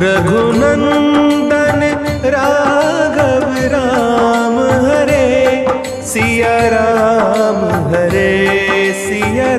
Raghunandan Raghava Ram Hare Siya Ram Hare Siya